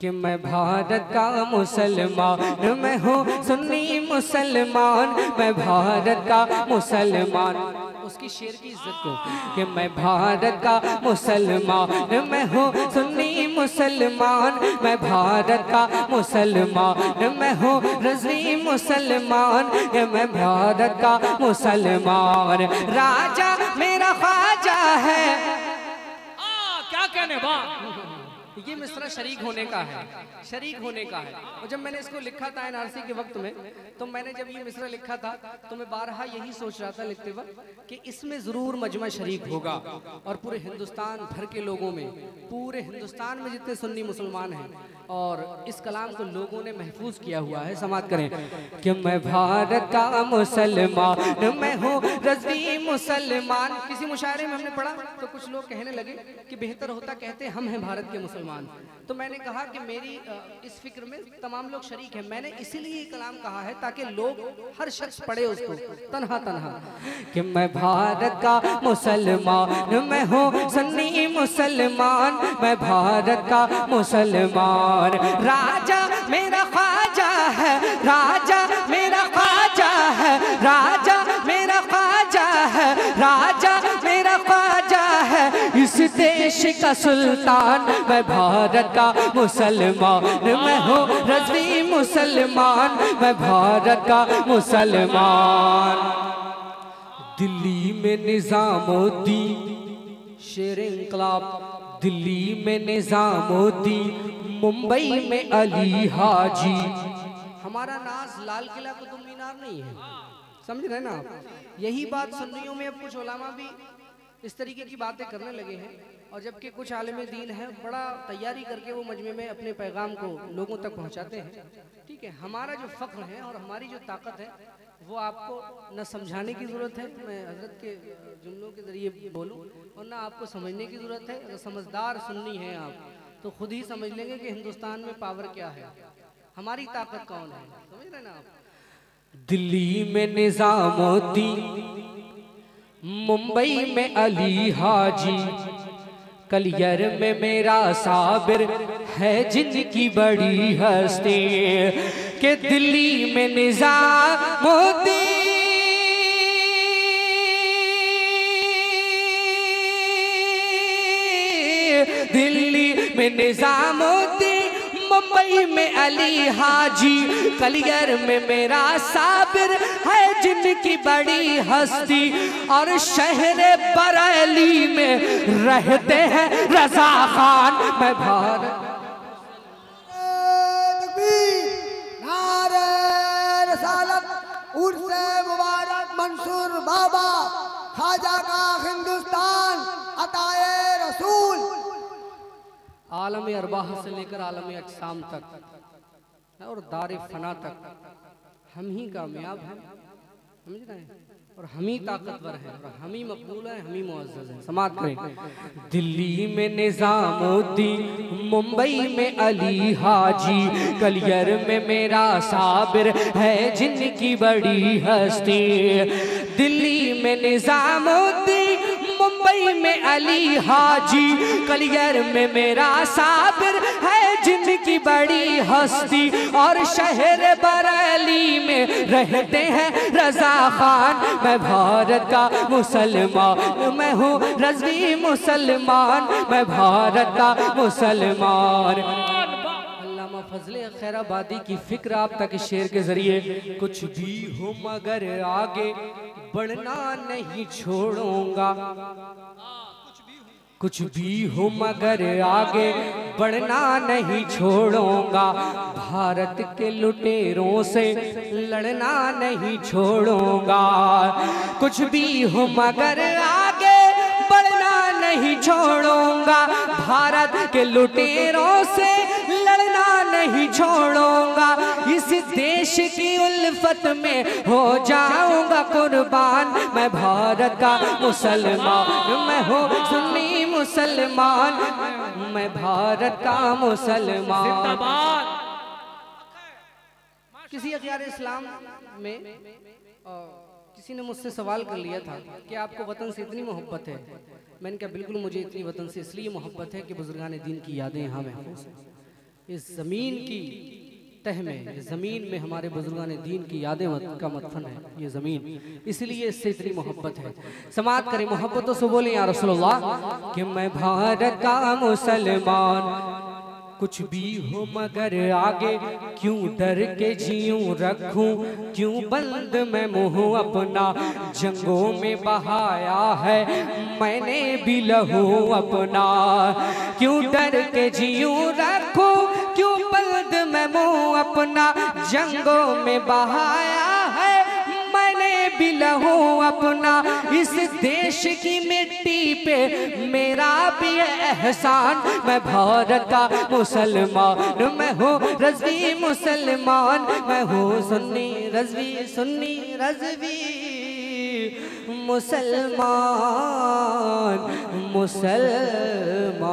कि मैं भारत का मुसलमान, मैं हूँ सुन्नी मुसलमान, मैं भारत का मुसलमान। उसकी शेर की इज़्ज़त को कि मैं भारत का मुसलमान, मैं हूँ सुन्नी मुसलमान, मैं भारत का मुसलमान, मैं हूँ रजनी मुसलमान मैं भारत का मुसलमान। राजा मेरा ख्वाजा है। कहने वाह ये मिसरा शरीक होने का है, शरीक होने का है। और जब मैंने इसको लिखा था एनआरसी के वक्त में तो मैंने जब ये मिसरा लिखा था तो मैं बारहा यही सोच रहा था लिखते वक्त कि इसमें ज़रूर मजमा शरीक होगा। और पूरे हिंदुस्तान भर के लोगों में, पूरे हिंदुस्तान में जितने सुन्नी मुसलमान हैं, और इस कलाम को लोगों ने महफूज किया हुआ है समाप्त करें कि मैं भारत का मुसलमान, मैं हूँ रजवी मुसलमान। किसी मुशायरे में हमने पढ़ा तो कुछ लोग कहने लगे कि बेहतर होता कहते हम हैं भारत के मुसलमान। तो मैंने कहा कि मेरी इस फ़िक्र में तमाम लोग शरीक हैं। मैंने इसीलिए कलाम कहा है ताकि लोग हर शख्स पढ़े उसको। तनहा तनहा। कि मैं भारत का मुसलमान, मैं हूँ सन्नी मुसलमान। मैं भारत का मुसलमान। राजा मेरा ख्वाजा है, राजा देश का सुल्तान, मैं भारत का मुसलमान, मैं हूँ रजवी मुसलमान, मैं भारत का मुसलमान। दिल्ली में निजामुद्दीन, शेर इंकलाब दिल्ली में निजामुद्दीन, मुंबई में अली हाजी। हमारा नाज लाल किला कुतुब मीनार नहीं है। समझ रहे ना आप? यही बात सुन्नियों में अब कुछ ओलामा भी इस तरीके की बातें करने लगे हैं। और जबकि कुछ आलम दीन है, बड़ा तैयारी करके वो मजमे में अपने पैगाम को लोगों तक पहुंचाते हैं। ठीक है, हमारा जो फ़ख्र है और हमारी जो ताकत है, वो आपको न समझाने की ज़रूरत है, मैं हज़रत के जुमलों के ज़रिए बोलूँ, और ना आपको समझने की ज़रूरत है अगर समझदार सुननी है आप। तो खुद ही समझ लेंगे कि हिंदुस्तान में पावर क्या है। हमारी ताकत कौन है? समझ रहे ना आप? दिल्ली में निजामुद्दीन मुंबई में अली हाजी, कलियर में मेरा साबिर है जिनकी बड़ी हस्ती, के दिल्ली में निजामुद्दीन। दिल्ली में निजामुद्दीन। मुंबई में अली हाजी कलियर में मेरा साबिर है जिनकी बड़ी हस्ती, और शहर बरेली में रहते हैं रजा खान। मैं मुबारक मंसूर बाबा खाजा का हिंदुस्तान, अताए रसूल। आलम अरबाह से लेकर आलम अजसाम तक, और दार फना तक। हम ही कामयाब हैं। समझ रहे हैं? और हम ही ताकतवर हैं, और हम ही मकबूल हैं, हम ही मुअज़्ज़ज़ हैं। समाप्त करें। दिल्ली में निज़ामुद्दीन, मुंबई में अली हाजी, कलियर में मेरा साबिर है जिनकी बड़ी हस्ती। दिल्ली में में अली हाजी, कलियर में मेरा साबिर है, जिनकी बड़ी हस्ती और शहर बरेली में रहते हैं। रजा खान, मैं भारत का मुसलमान, मैं हूँ रजवी मुसलमान, मैं भारत का मुसलमान। फजले खैराबादी की फ़िक्र आप तक शेर के ज़रिए। कुछ भी हो मगर आगे बढ़ना नहीं छोड़ूँगा। कुछ भी हो मगर आगे बढ़ना नहीं छोड़ूँगा। भारत के लुटेरों से लड़ना नहीं छोड़ूँगा। कुछ भी हो मगर आगे बढ़ना नहीं छोड़ूँगा। भारत के लुटेरों से लड़ना नहीं छोड़ूँगा। इस देश की उल्फत में हो जाऊँगा कुर्बान। मैं भारत का मुसलमान मैं हूँ सुन्नी मुसलमान। मैं भारत का मुसलमान। किसी अखियार इस्लाम में किसी ने मुझसे सवाल कर लिया था कि आपको वतन से इतनी मोहब्बत है? मैंने कहा बिल्कुल मुझे इतनी वतन से इसलिए मोहब्बत है कि बुजुर्गान दीन की यादें यहाँ महफूज हैं। इस ज़मीन की तह में ज़मीन में हमारे बुजुर्गान दीन की यादें मत, का मतफन है ये ज़मीन। इसलिए इससे इतनी मोहब्बत है। समात करें मोहब्बतों से बोले या रसूलुल्लाह कि मैं भारत का मुसलमान कुछ भी हो मगर आगे क्यों डर के जीऊं रखूँ क्यों बंद मैं मुँह अपना जंगों में बहाया है मैंने भी लहू अपना क्यों डर के जीऊं रखूँ मुँह अपना जंगों में बहाया है। मैंने भी लहू अपना इस देश की मिट्टी पे। मेरा भी एहसान, मैं भारत का मुसलमान, मैं हूँ रजवी मुसलमान, मैं हूँ सुन्नी रजवी सुन्नी रजवी मुसलमान मुसलमान।